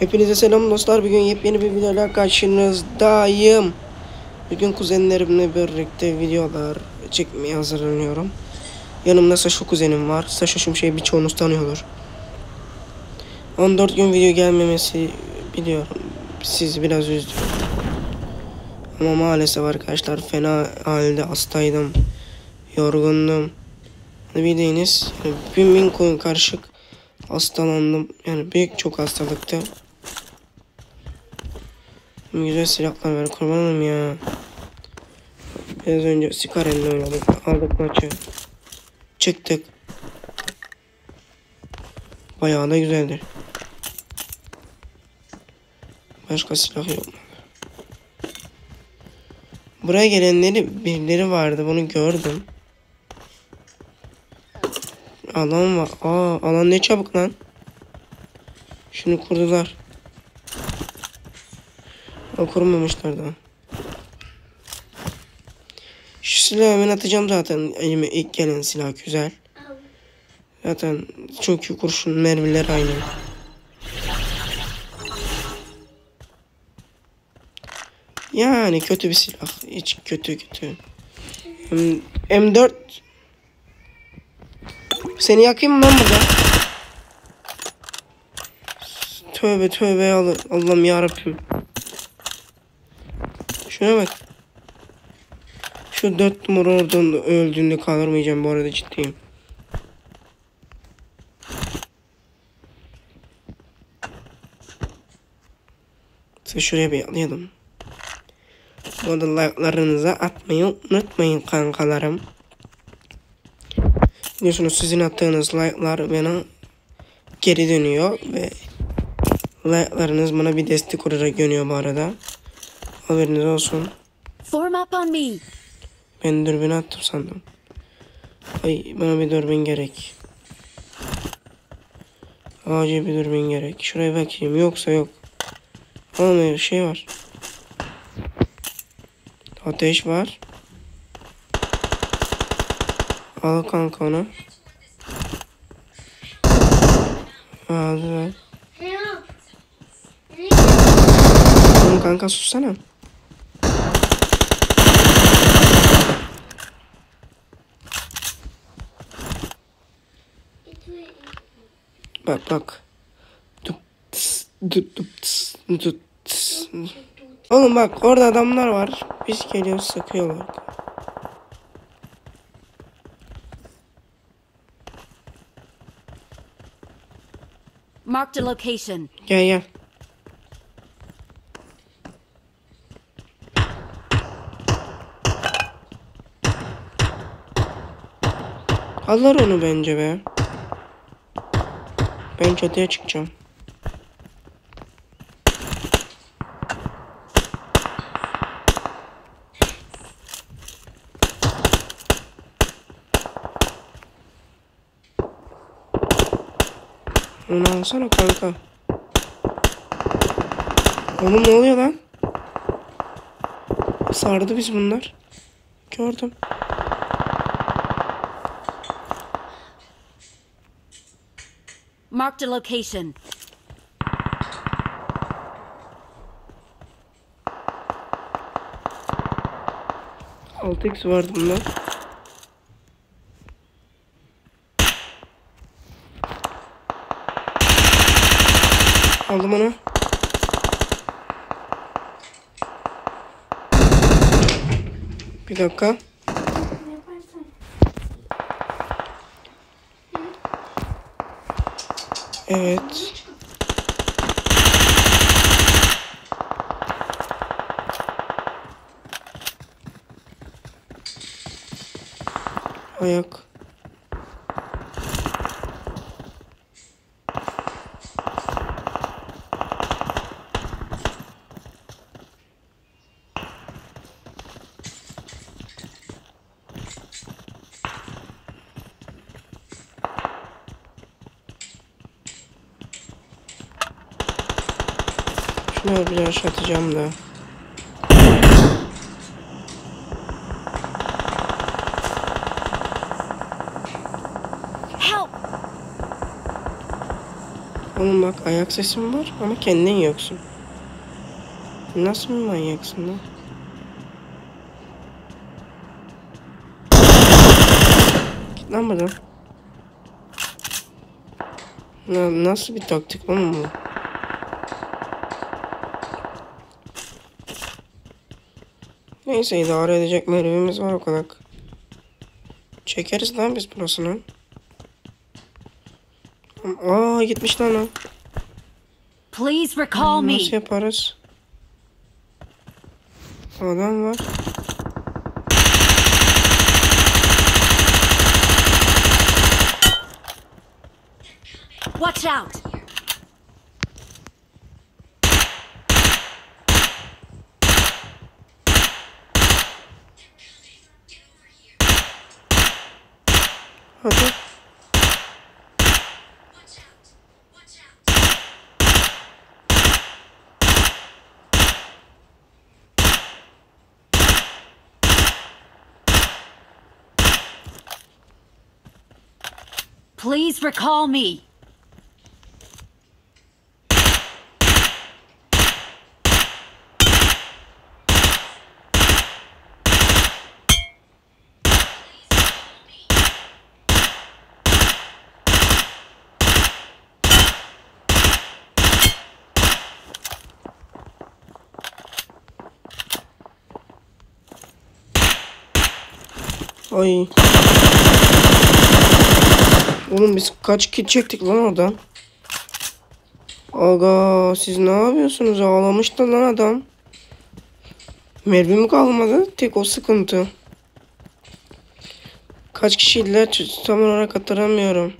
Hepinize selam dostlar. Bugün yepyeni bir videoyla karşınızdayım. Bugün kuzenlerimle birlikte videolar çekmeye hazırlanıyorum. Yanımda Saşo kuzenim var. Saşo Şimşek'i birçoğunuz tanıyordur. 14 gün video gelmemesi biliyorum. Sizi biraz üzdü. Ama maalesef arkadaşlar fena halde hastaydım. Yorgundum. Bildiğiniz yani bin bin koyun karışık hastalandım. Yani büyük çok hastalıktı. Güzel silahlar ver kurban olayım ya. Biraz önce Sikaren'le oynadık. Aldık maçı. Çıktık. Bayağı da güzeldir. Başka silah yok. Buraya gelenleri birileri vardı. Bunu gördüm. Alan var. Aa alan ne çabuk lan. Şunu kurdular. O kurmamışlar daha. Şu silahı hemen atacağım zaten. Elime ilk gelen silah güzel. Zaten çünkü kurşun mermiler aynı. Yani kötü bir silah. Hiç kötü kötü. M- M4 Seni yakayım mı lan burada? Tövbe tövbe Allah- Allah'ım yarabbim. Şuna bak. Şu dört numara oradan da öldüğünde kaldırmayacağım bu arada ciddiyim. Size şuraya bir alayalım. Bu arada like'larınızı atmayı unutmayın kankalarım. Biliyorsunuz sizin attığınız like'lar bana geri dönüyor ve like'larınız bana bir destek olarak dönüyor bu arada. Haberiniz olsun. Form up on me. Ben dürbün attım sandım. Ay bana bir dürbün gerek. Acil bir dürbün gerek. Şuraya bakayım yoksa yok. Ama şey var. Ateş var. Al kanka onu. Oğlum kanka sussana. Bak bak. Oğlum bak orada adamlar var. Biz geliyoruz sıkıyorlar. Marked a location. Gel gel. Alır onu bence be. Ben çatıya çıkacağım. Onu alsana kanka. Oğlum ne oluyor lan? Sardı biz bunlar. Gördüm. Marked a location. Altı x vardı bunda. Aldım onu. Bir dakika. Evet. Ayak. Şunu bir aşağı atacağım da. Help! Oğlum bak ayak sesim var ama kendin yoksun. Nasıl bir manyaksın lan? Git lan buradan. Na- nasıl bir taktik oğlum bu? Neyse idare edecek mermimiz var o kadar. Çekeriz lan biz burasını. Aa gitmiş lan o. Please recall me. Nasıl yaparız? Adam var. Watch out. Hadi. Please recall me. Ay. Oğlum biz kaç kit çektik lan oradan? Aga siz ne yapıyorsunuz? Ağlamıştı lan adam. Mermim kalmadı. Tek o sıkıntı. Kaç kişiydiler tam olarak hatırlamıyorum.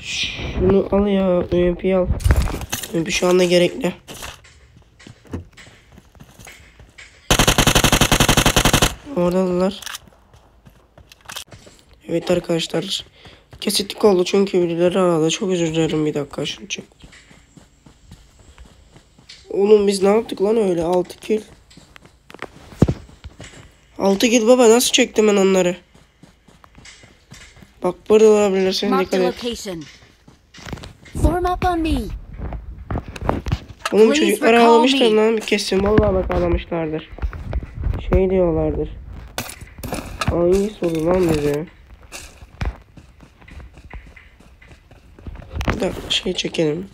Şunu al ya. UMP'yi al. UMP şu anda gerekli. Oradalar. Evet arkadaşlar. Kesitlik oldu çünkü birileri aradı. Çok özür dilerim bir dakika şunu çek. Oğlum biz ne yaptık lan öyle 6 kill. 6 kill baba nasıl çektim ben onları? Bak burada olabilirsin dikkat et. Form up on me. Oğlum çocuklar ağlamışlar lan kesin. Vallahi bak ağlamışlardır. Şey diyorlardır. Hangisi oldu lan bize? Dakika şey çekelim.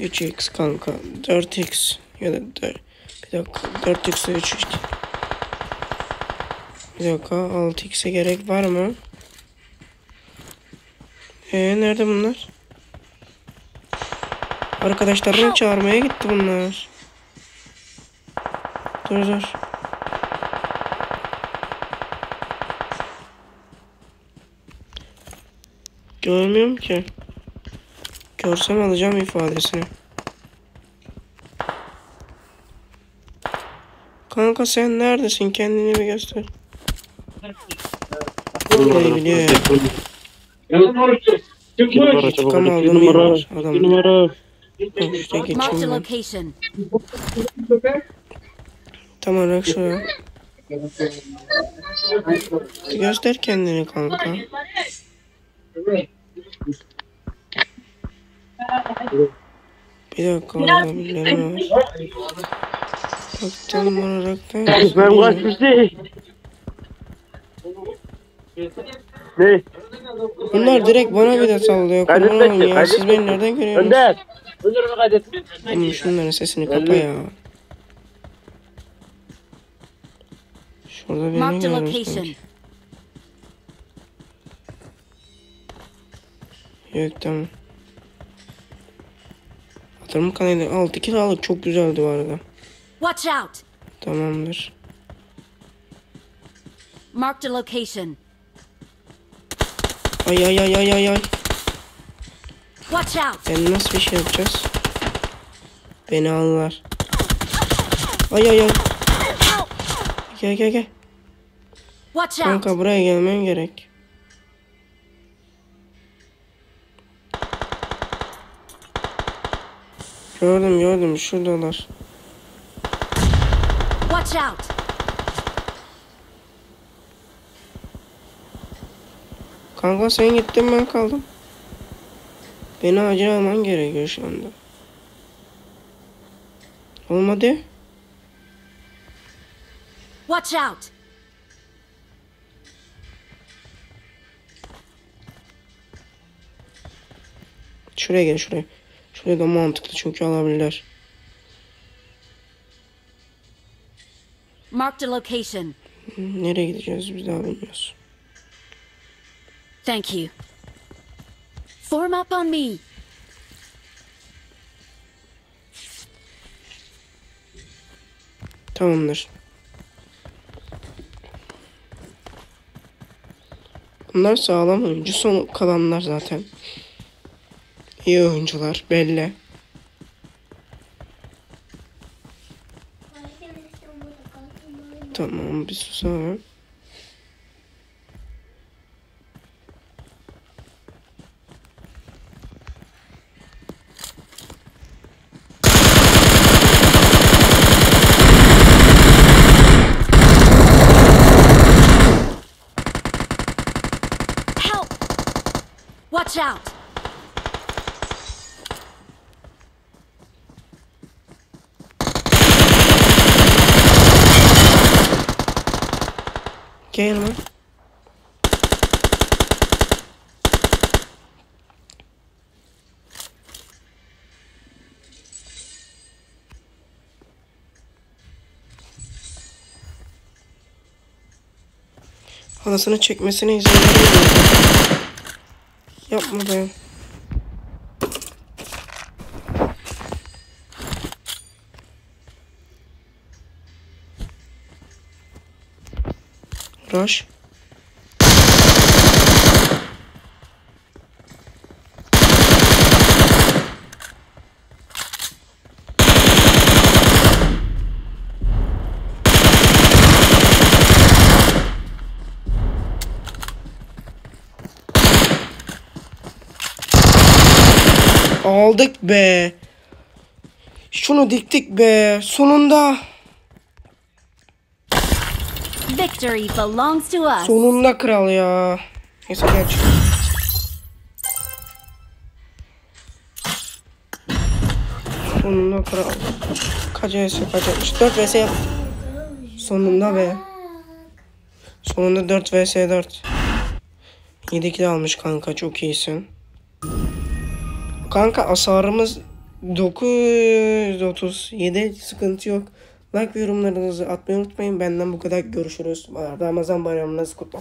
3x kanka. 4x ya da 4. Bir dakika 4x 3 işte. Bir dakika 6x'e gerek var mı? Ee nerede bunlar? Arkadaşlarını çağırmaya gitti bunlar. Dur dur. Görmüyorum ki. Görsem alacağım ifadesini. Kanka sen neredesin? Kendini bir göster. Biliyor biliyor İntikam aldığını numara. adam. numara. İşte geçeyim ben. location. Tam olarak şuraya. Göster kendini kanka. Bir dakika orada birileri var. Bak tam olarak da Ben kaçmıştı. Ne? Bunlar direkt bana bir de sallıyor. Kurban ya. Siz beni nereden görüyorsunuz? Önder. Oğlum şunların sesini kapa ya. Şurada birini sanki. Yok tamam. Hatırım kanalıydı. 6 kilo aldık. Çok güzeldi bu arada. Watch out. Tamamdır. Mark the location. Ay ay ay ay ay ay. Watch out. Ben nasıl bir şey yapacağız? Beni alırlar. Ay ay ay. Gel gel gel. Watch out. Kanka buraya gelmen gerek. Gördüm gördüm şuradalar. Watch out. Kanka sen gittin ben kaldım. Beni acil alman gerekiyor şu anda. Olmadı. Watch out! Şuraya gel şuraya. Şuraya da mantıklı çünkü alabilirler. Marked a location. Nereye gideceğiz biz daha bilmiyoruz. Thank you. Form up on me. Tamamdır. Bunlar sağlam oyuncu. Son kalanlar zaten. İyi oyuncular belli. Tamam bir sus abi. Help! Watch out! Gel lan. Halasını çekmesine izin. Yapma be. Rush. Aldık be. Şunu diktik be. Sonunda. Victory belongs to us. Sonunda kral ya. Neyse geç. Sonunda kral. Kaç vs kaç yapmış? 4 vs. Sonunda be. Sonunda 4 vs 4. 7 kill almış kanka çok iyisin. Kanka asarımız 937 sıkıntı yok. Like ve yorumlarınızı atmayı unutmayın. Benden bu kadar görüşürüz. Ramazan bayramınız kutlu.